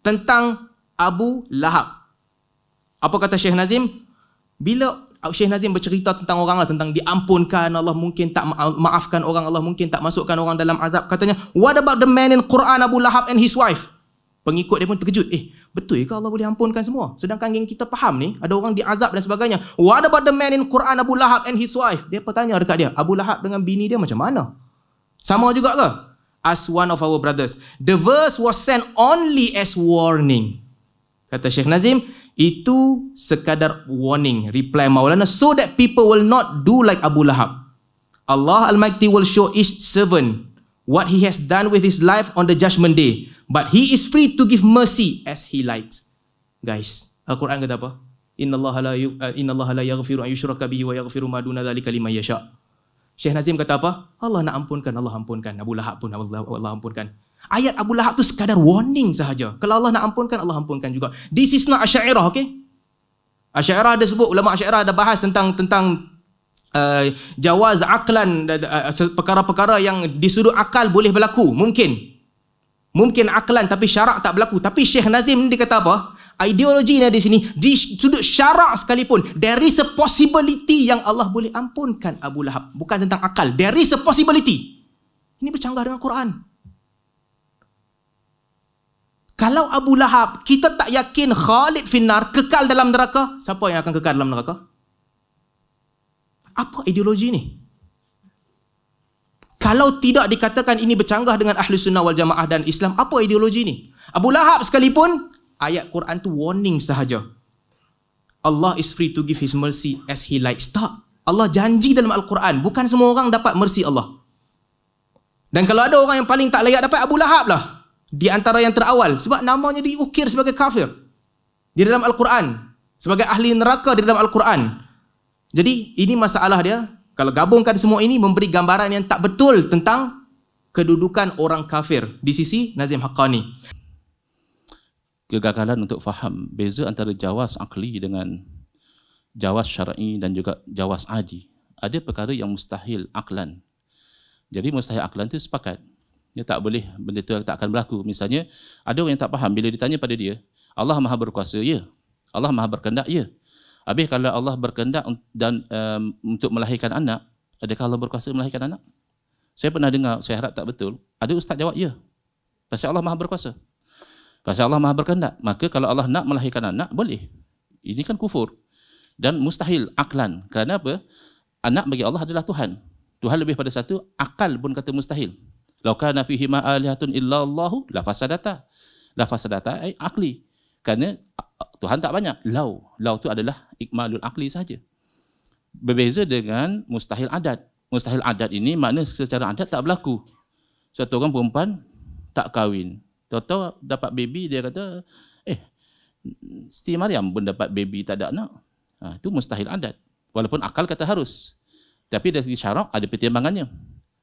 tentang Abu Lahab. Apa kata Syekh Nazim? Bila Syekh Nazim bercerita tentang orang lah, tentang diampunkan Allah mungkin tak maafkan orang Allah mungkin tak masukkan orang dalam azab katanya what about the man in Quran Abu Lahab and his wife? Pengikut dia pun terkejut eh betul ke Allah boleh ampunkan semua? Sedangkan yang kita faham ni ada orang diazab dan sebagainya. What about the man in Quran Abu Lahab and his wife? Dia bertanya dekat dia Abu Lahab dengan bini dia macam mana? Sama juga ke as one of our brothers. The verse was sent only as warning. Kata Syekh Nazim itu sekadar warning reply Maulana so that people will not do like Abu Lahab. Allah Almighty will show each servant what he has done with his life on the judgment day but he is free to give mercy as he likes. Guys Al-Quran kata apa? Inna Allah Allah la yaghfiru an yushraka bihi wa yaghfiru ma duna dhalika liman yasha Syekh Nazim kata apa Allah nak ampunkan Allah ampunkan Abu Lahab pun Allah, Allah ampunkan Ayat Abu Lahab tu sekadar warning sahaja. Kalau Allah nak ampunkan, Allah ampunkan juga. This is not Asy'ariyah, okay? Asy'ariyah ada sebut ulama Asy'ariyah ada bahas tentang tentang uh, jawaz aklan uh, perkara-perkara yang di sudut akal boleh berlaku, mungkin. Mungkin aklan tapi syarak tak berlaku. Tapi Syekh Nazim ni dia kata apa? Ideologi ni di sini di sudut syarak sekalipun there is a possibility yang Allah boleh ampunkan Abu Lahab. Bukan tentang akal. There is a possibility. Ini bercanggah dengan Quran. Kalau Abu Lahab, kita tak yakin Khalid finnar kekal dalam neraka, siapa yang akan kekal dalam neraka? Apa ideologi ni? Kalau tidak dikatakan ini bercanggah dengan Ahli Sunnah wal Jamaah dan Islam, apa ideologi ni? Abu Lahab sekalipun, ayat Quran tu warning sahaja. Allah is free to give his mercy as he likes. Tak. Allah janji dalam Al-Quran. Bukan semua orang dapat mercy Allah. Dan kalau ada orang yang paling tak layak dapat, Abu Lahab lah di antara yang terawal sebab namanya diukir sebagai kafir di dalam al-Quran sebagai ahli neraka di dalam al-Quran. Jadi ini masalah dia kalau gabungkan semua ini memberi gambaran yang tak betul tentang kedudukan orang kafir di sisi Nazim Haqqani. Kegagalan untuk faham beza antara jawas akli dengan jawas syar'i dan juga jawas adi. Ada perkara yang mustahil aklan. Jadi mustahil aklan itu sepakat dia tak boleh benda itu tak akan berlaku. Misalnya, ada orang yang tak faham bila ditanya pada dia, Allah Maha berkuasa, ya. Allah Maha berkehendak, ya. Habis kalau Allah berkehendak dan um, untuk melahirkan anak, adakah Allah berkuasa melahirkan anak? Saya pernah dengar, saya harap tak betul. Ada ustaz jawab, ya. Pasal Allah Maha berkuasa. Pasal Allah Maha berkehendak. Maka kalau Allah nak melahirkan anak, boleh. Ini kan kufur. Dan mustahil, aklan. Kerana apa? Anak bagi Allah adalah Tuhan. Tuhan lebih pada satu, akal pun kata mustahil. Lau kana fihi ma alihatun illa Allahu la fasadata. La fasadata ai akli. Kerana Tuhan tak banyak. Lau. Lau tu adalah ikmalul akli saja. Berbeza dengan mustahil adat. Mustahil adat ini makna secara adat tak berlaku. Satu orang perempuan tak kahwin. Tahu-tahu dapat baby dia kata, eh, Siti Maryam pun dapat baby tak ada anak. Ha, itu mustahil adat. Walaupun akal kata harus. Tapi dari syarak ada pertimbangannya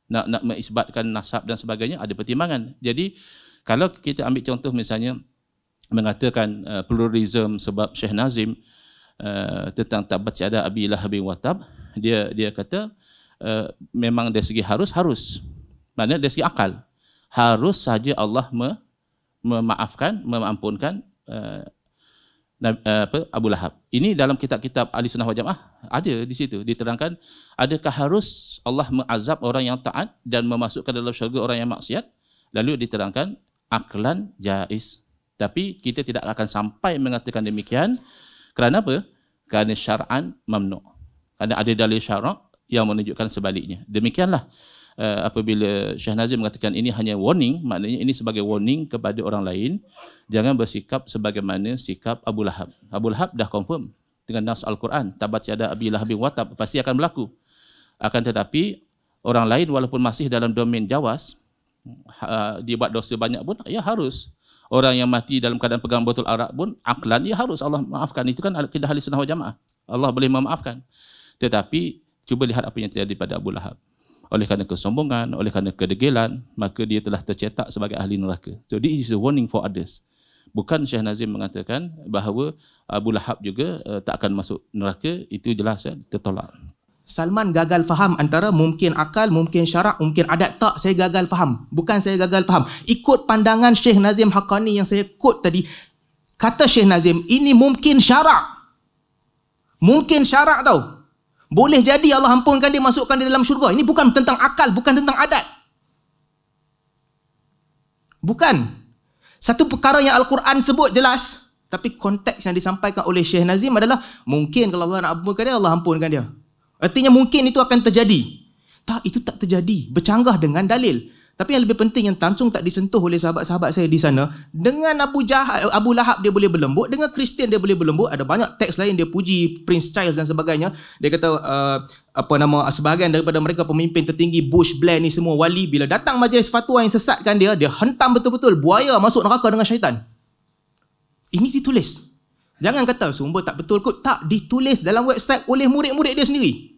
nak nak mengisbatkan nasab dan sebagainya ada pertimbangan. Jadi kalau kita ambil contoh misalnya mengatakan uh, pluralism sebab Syekh Nazim uh, tentang tabat tiada abi lahab bin watab dia dia kata uh, memang dari segi harus harus maknanya dari segi akal harus saja Allah me, memaafkan mengampunkan uh, Eh, apa Abu Lahab. Ini dalam kitab-kitab Ahli Sunnah Jamaah ada di situ diterangkan adakah harus Allah mengazab orang yang taat dan memasukkan dalam syurga orang yang maksiat? Lalu diterangkan aklan jaiz. Tapi kita tidak akan sampai mengatakan demikian kerana apa? Kerana syar'an mamnu. Kerana ada dalil syarak yang menunjukkan sebaliknya. Demikianlah uh, apabila Syekh Nazim mengatakan ini hanya warning, maknanya ini sebagai warning kepada orang lain, jangan bersikap sebagaimana sikap Abu Lahab. Abu Lahab dah confirm dengan nas Al-Quran, tabat siada Abi Lahab bin Watab, pasti akan berlaku. Akan tetapi, orang lain walaupun masih dalam domain jawas, uh, dia buat dosa banyak pun, ya harus. Orang yang mati dalam keadaan pegang botol arak pun, aklan, ya harus Allah maafkan. Itu kan akidah ahli sunnah jamaah. Allah boleh memaafkan. Tetapi, cuba lihat apa yang terjadi pada Abu Lahab oleh kerana kesombongan, oleh kerana kedegilan, maka dia telah tercetak sebagai ahli neraka. So this is a warning for others. Bukan Syekh Nazim mengatakan bahawa Abu Lahab juga uh, tak akan masuk neraka, itu jelas ya, tertolak. Salman gagal faham antara mungkin akal, mungkin syarak, mungkin adat. Tak, saya gagal faham. Bukan saya gagal faham. Ikut pandangan Syekh Nazim Haqqani yang saya quote tadi. Kata Syekh Nazim, ini mungkin syarak. Mungkin syarak tau. Boleh jadi Allah ampunkan dia, masukkan dia dalam syurga. Ini bukan tentang akal, bukan tentang adat. Bukan. Satu perkara yang Al-Quran sebut jelas. Tapi konteks yang disampaikan oleh Syekh Nazim adalah mungkin kalau Allah nak ampunkan dia, Allah ampunkan dia. Artinya mungkin itu akan terjadi. Tak, itu tak terjadi. Bercanggah dengan dalil. Tapi yang lebih penting yang Tansung tak disentuh oleh sahabat-sahabat saya di sana, dengan Abu Jahal, Abu Lahab dia boleh berlembut, dengan Kristian dia boleh berlembut, ada banyak teks lain dia puji Prince Charles dan sebagainya. Dia kata uh, apa nama sebahagian daripada mereka pemimpin tertinggi Bush, Blair ni semua wali bila datang majlis fatwa yang sesatkan dia, dia hentam betul-betul buaya masuk neraka dengan syaitan. Ini ditulis. Jangan kata sumber tak betul kot. Tak ditulis dalam website oleh murid-murid dia sendiri.